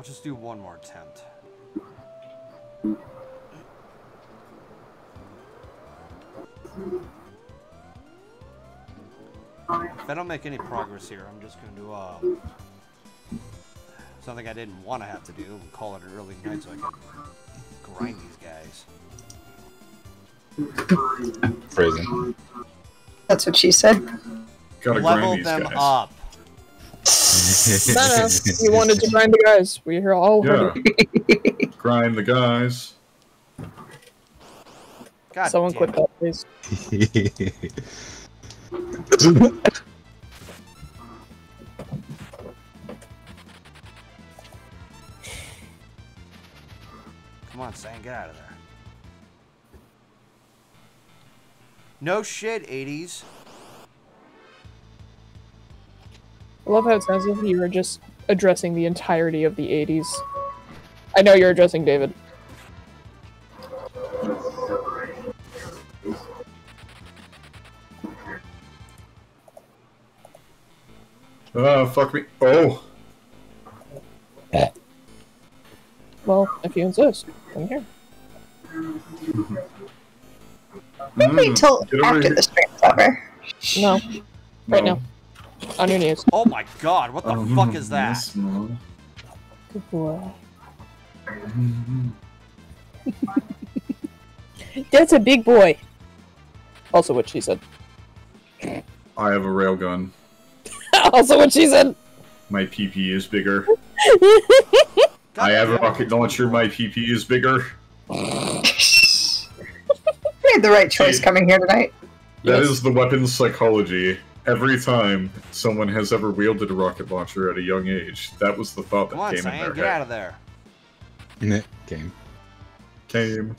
I'll just do one more attempt. If I don't make any progress here, I'm just going to do uh, something I didn't want to have to do and call it an early night so I can grind these guys. Phrasing. That's what she said. Gotta Level grind these them guys. up. No, no. You wanted to grind the guys. We hear all Yeah. ready. Grind the guys. God Someone damn quit that, please. Come on, Sam, get out of there. No shit, 80s. I love how it sounds as if you were just addressing the entirety of the 80s. I know you're addressing David. Ah, fuck me. Oh, Well, if you insist, come here. Maybe mm, till get over after here. the stream's over. No, right No. now. On your knees. Oh my god, what the Um, fuck is that? yes. Good boy. That's a big boy. Also what she said. I have a railgun. also what she said. My PP is bigger. I have a rocket launcher. My PP is bigger. made the right choice coming here tonight. That Yes. is the weapons psychology. Every time someone has ever wielded a rocket launcher at a young age, that was the thought that Come on, came in Cyan, their get out of there. Meh, Game. Came.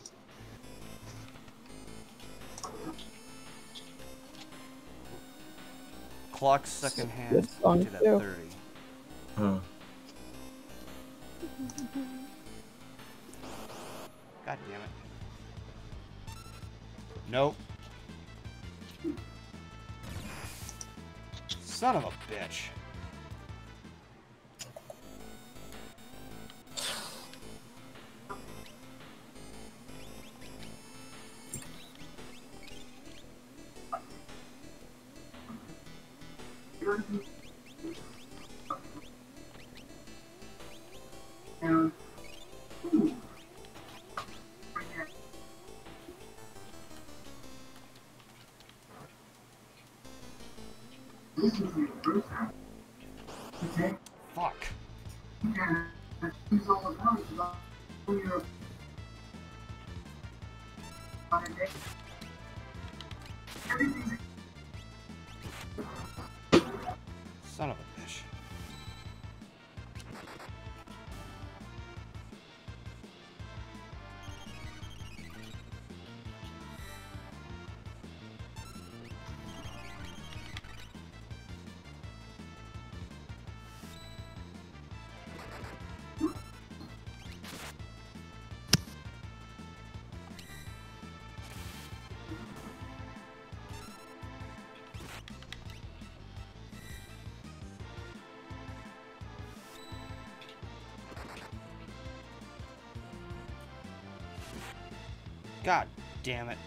Clock second hand Good song, at too. 30. Huh. God damn it. Nope. Son of a bitch. God damn it.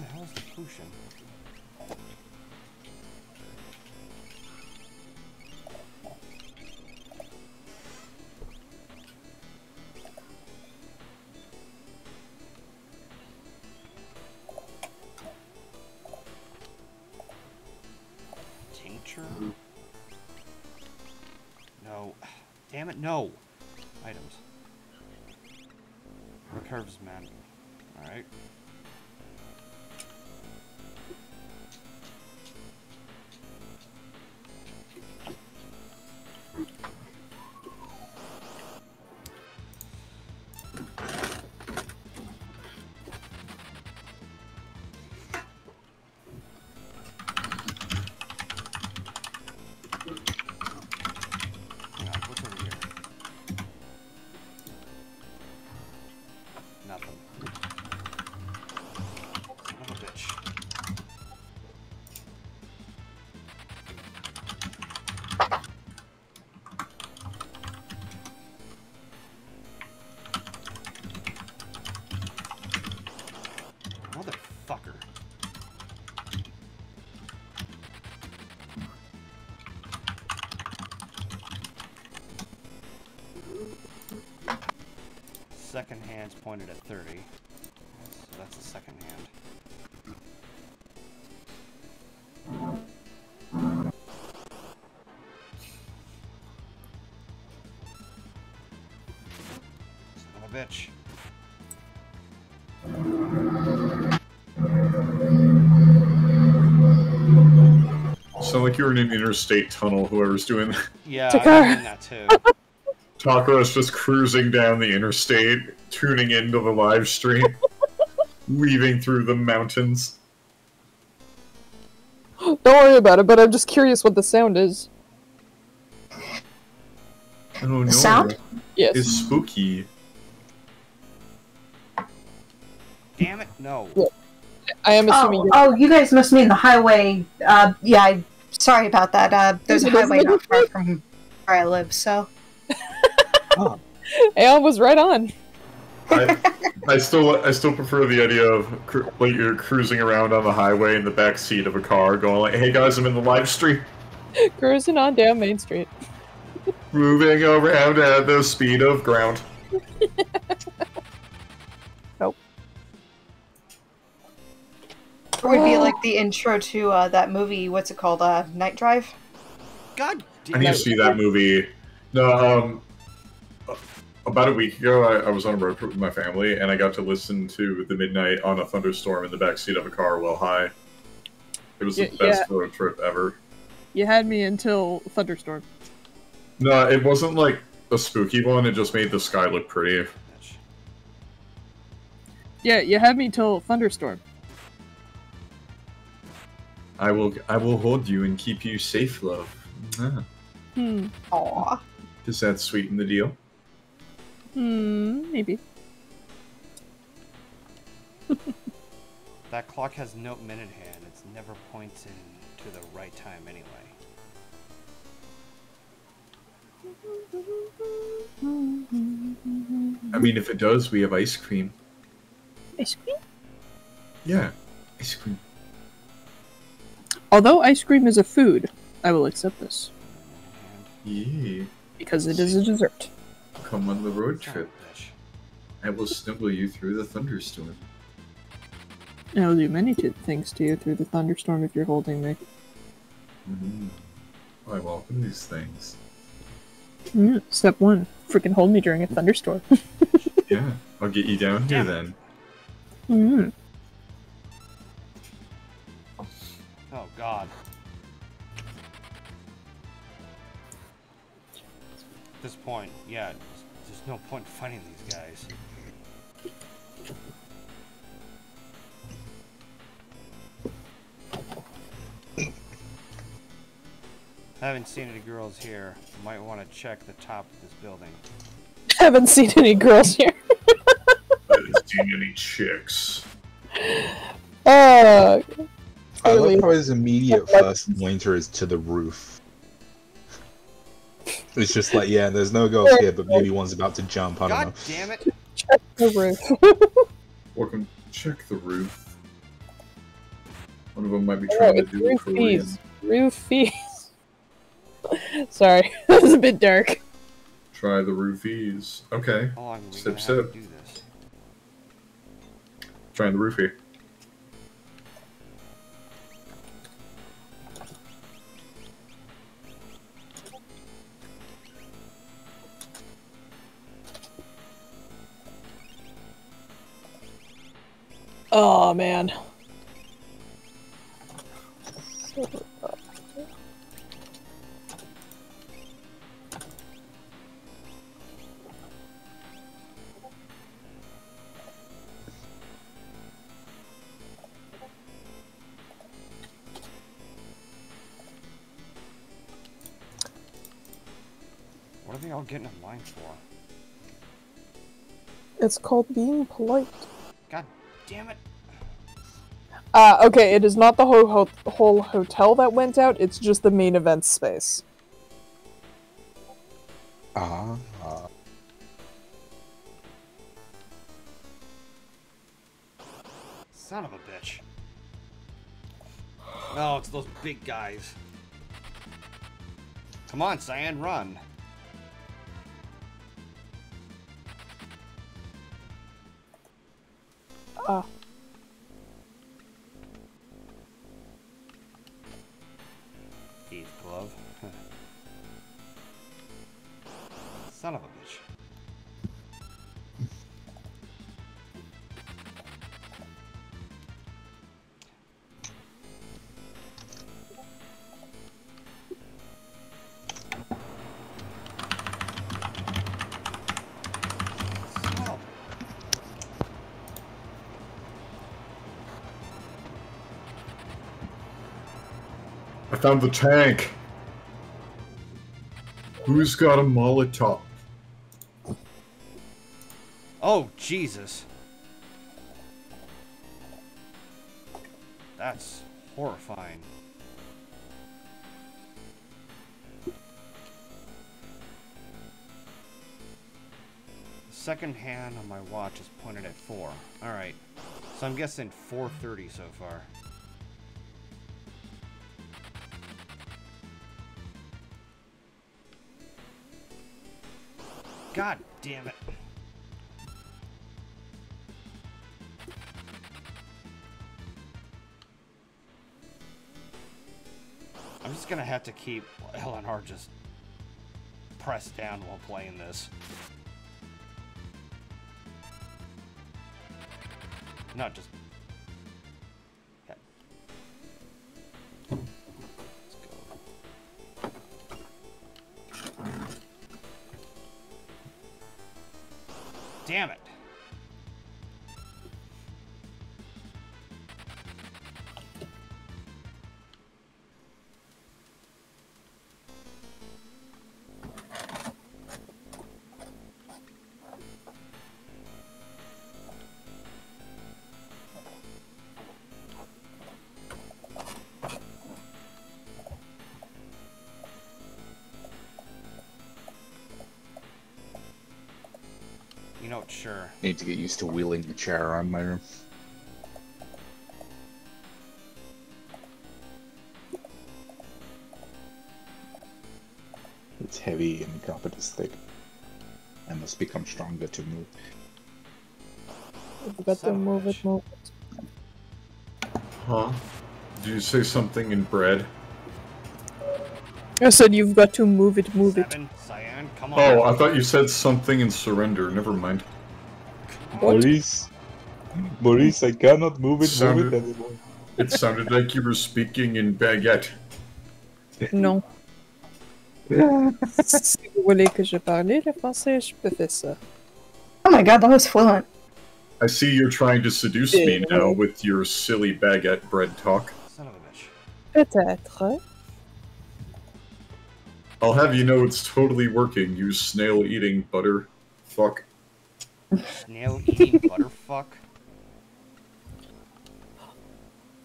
The hell is the potion? Tincture? No. Damn it, no. Items. Curves, man. Alright. Second hand's pointed at 30. So that's the second hand. Son of a bitch. Sound like you're in an interstate tunnel, whoever's doing that. Yeah, I'm doing that too. Takara's just cruising down the interstate, tuning into the live stream, weaving through the mountains. Don't worry about it, but I'm just curious what the sound is. Oh no. The sound? Yes. It's spooky. Damn it, no. I am assuming Oh, you're oh, you guys must mean the highway. Uh, yeah, I, sorry about that. Uh, there's a highway not far from where I live, so. Aeon was right on. I, I still I still prefer the idea of cru- like you're cruising around on the highway in the back seat of a car, going like, "Hey guys, I'm in the live stream, Cruising on down Main Street. moving around at the speed of ground." It would be like the intro to uh, that movie, what's it called? Uh, Night Drive? God I need to see that movie. No, um, about a week ago, I, I was on a road trip with my family, and I got to listen to the midnight on a thunderstorm in the back seat of a car while high. It was the Yeah, best road trip ever. You had me until Thunderstorm. No, it wasn't like a spooky one. It just made the sky look pretty. Yeah, you had me till Thunderstorm. I will, I will hold you and keep you safe, love. Ah, Hmm. Aw. Does that sweeten the deal? Hmm. Maybe. That clock has no minute hand. It's never pointing to the right time anyway. I mean, if it does, we have ice cream. Ice cream. Yeah, ice cream. Although ice cream is a food, I will accept this Yeah. because it is a dessert. Come on the road trip. of a bitch. I will snuggle you through the thunderstorm. I'll do many t- things to you through the thunderstorm if you're holding me. Mm. I welcome these things. Mm, step one: freaking hold me during a thunderstorm. Yeah, I'll get you down here Damn it. then. mm. Oh god. At this point, yeah, there's, there's no point in fighting these guys. Haven't seen any girls here. Might want to check the top of this building. Haven't seen any girls here. I didn't see any chicks. Uh, I love how his immediate Like- first pointer is to the roof. It's just like, yeah, there's no girls here, but maybe one's about to jump. I don't God know. damn it! check the roof. Welcome. Check the roof. One of them might be Oh, trying to it's do a Korean. roofies. Roofies. Sorry, that was a bit dark. Try the roofies. Okay. How long are Sip, sip. to do this? Trying the roofie. Oh man. What are they all getting in line for? It's called being polite. God damn it. Uh, okay, it is not the whole, ho- whole hotel that went out, it's just the main event space. Ah. ah. Son of a bitch. Oh, it's those big guys. Come on, Cyan, run. Ah. Thief Son of a bitch. I found the tank. Who's got a Molotov? Jesus. That's horrifying. The second hand on my watch is pointed at 4. Alright. So I'm guessing 4.30 so far. God damn it. Gonna have to keep LNR just pressed down while playing this. Not just. Damn it. You know, sure. Need to get used to wheeling the chair around my room. It's heavy and the carpet is thick. I must become stronger to move. You got Son to of move it, move it. Huh? Did you say something in bread? I said you've got to move it, move it. Seven, Cyan, come on. Oh, I thought you said something in surrender. Never mind. What? Maurice, Maurice, I cannot move it, Sounded- move it anymore. It sounded like you were speaking in baguette. Non. si vous voulez que je parle le français, je peux faire ça. Oh my god, that was fluent. I see you're trying to seduce me eh now with your silly baguette bread talk. Son of a bitch. Peut-être. I'll have you know it's totally working, you snail eating butter. Fuck. Snail eating butterfuck.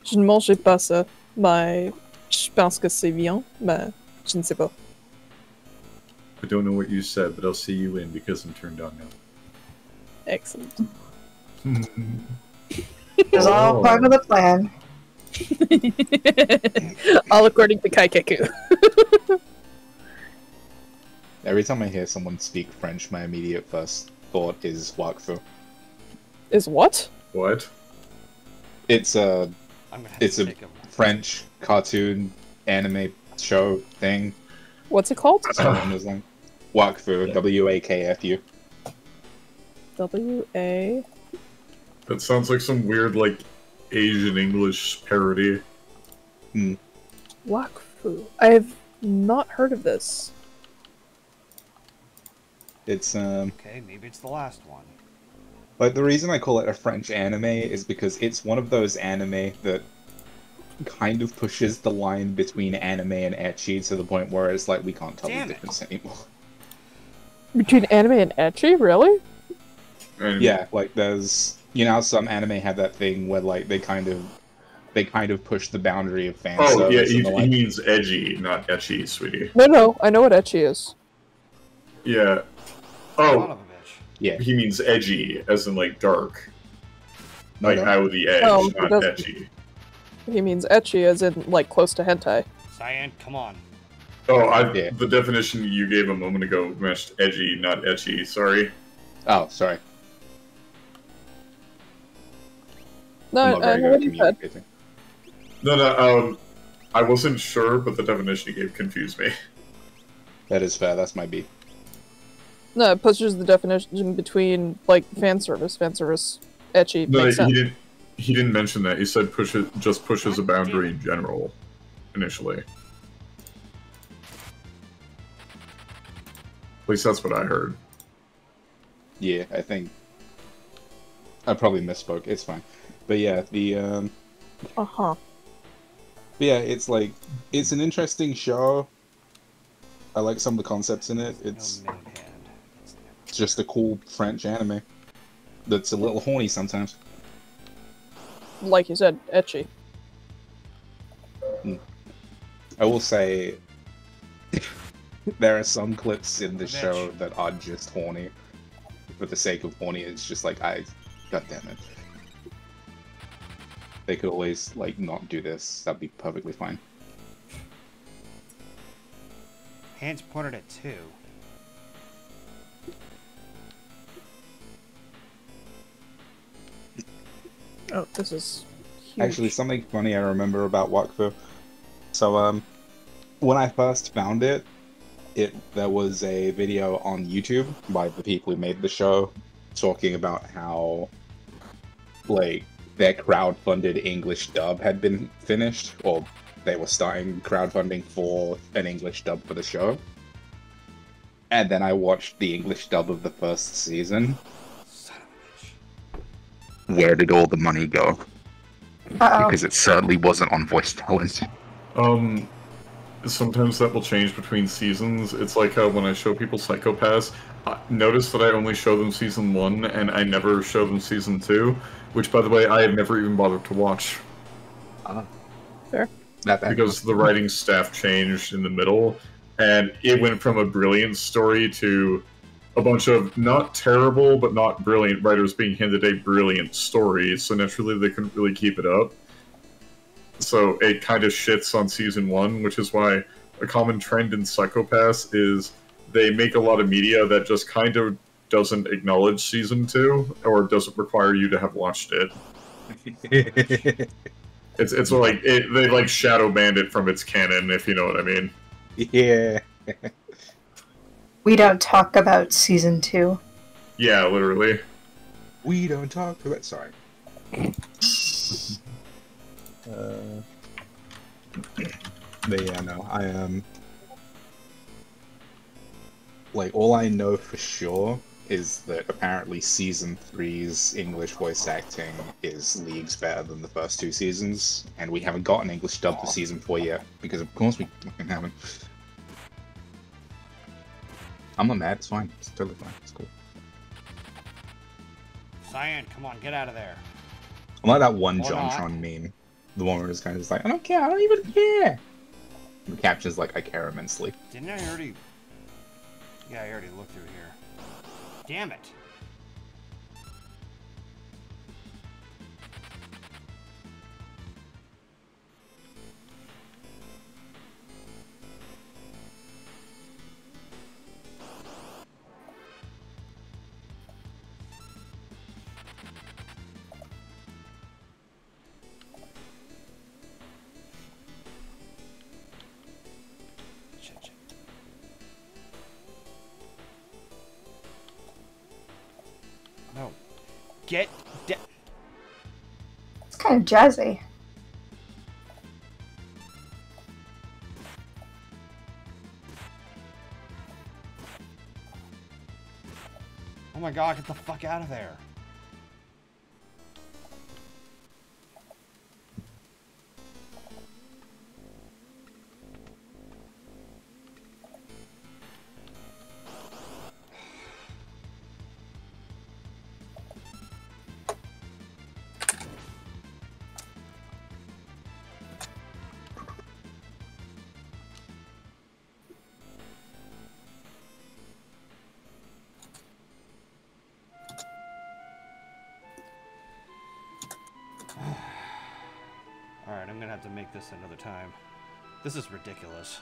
Je ne mangeais pas ça, mais je pense que c'est bien, mais je ne sais pas. I don't know what you said, but I'll see you in because I'm turned on now. Excellent. It's all Oh. part of the plan. All according to keikaku. Every time I hear someone speak French, my immediate first thought is Wakfu. Is what? What? It's a I'm gonna have It's a French cartoon anime show thing. What's it called? Someone was like, Wakfu, W A K F U. W A That sounds like some weird, like, Asian English parody. Hmm. Wakfu. I've not heard of this. It's um Okay, maybe it's the last one. like the reason I call it a French anime is because it's one of those anime that kind of pushes the line between anime and ecchi to the point where it's like we can't tell Damn the it. difference anymore. Between anime and ecchi, really? And Yeah, like there's you know some anime have that thing where like they kind of they kind of push the boundary of fan Oh, yeah, service he, and they're he means edgy, not etchy, sweetie. No, no, I know what ecchi is. Yeah. Son Oh, of a bitch. yeah, he means edgy, as in, like, dark. no, Like, no. out of the edge, Oh, he not doesn't- etchy. He means ecchi as in like close to hentai. Cyan, come on. Oh, I, Yeah. the definition you gave a moment ago meant edgy, not etchy. Sorry. Oh, sorry. No, I'm not I very know good what at he said. No, no. Um, I wasn't sure, but the definition you gave confused me. That is fair. That's my beat. No, it pushes the definition between like fan service, fan service, etchy. No, makes he sense. didn't. He didn't mention that. He said push it, just pushes a boundary in general, initially. At least that's what I heard. Yeah, I think I probably misspoke. It's fine. But yeah, the um Uh huh. but yeah, it's like it's an interesting show. I like some of the concepts in it. It's main hand. It's never- just a cool French anime that's a little horny sometimes. Like you said, etchy. Hmm. I will say there are some clips in the show that are just horny. For the sake of horny, it's just like I god damn it. They could always like not do this. That'd be perfectly fine. Hands pointed at two. Oh, this is huge. Actually, something funny I remember about Wakfu. So, um, when I first found it, it there was a video on YouTube by the people who made the show talking about how, like, their crowd-funded English dub had been finished, or they were starting crowdfunding for an English dub for the show. And then I watched the English dub of the first season. Where did all the money go? Uh-oh. Because it certainly wasn't on voice talent. Um, sometimes that will change between seasons. It's like how when I show people Psycho-Pass, uh, notice that I only show them season one and I never show them season two, which, by the way, I have never even bothered to watch Fair. Not that because the writing staff changed in the middle, and it went from a brilliant story to a bunch of not terrible but not brilliant writers being handed a brilliant story. So naturally, they couldn't really keep it up. So it kind of shits on season one, which is why a common trend in Psycho-Pass is they make a lot of media that just kind of doesn't acknowledge season two or doesn't require you to have watched it. It's it's like it, they like shadow banned it from its canon, if you know what I mean. yeah. We don't talk about season two. Yeah, literally. We don't talk about. Sorry. uh, but yeah, no, I um, like all I know for sure is that apparently season three's English voice acting is leagues better than the first two seasons, and we haven't gotten English dub for season four yet because of course we fucking haven't. I'm not mad. It's fine. It's totally fine. It's cool. Cyan, come on, get out of there. I'm like that one Or. JonTron meme. The one where it's kind of just like, I don't care, I don't even care. The caption's like, I care immensely. Didn't I already... Yeah, I already looked through here. Damn it. Get da- kind of jazzy. Oh my god, get the fuck out of there. have to make this another time. This is ridiculous.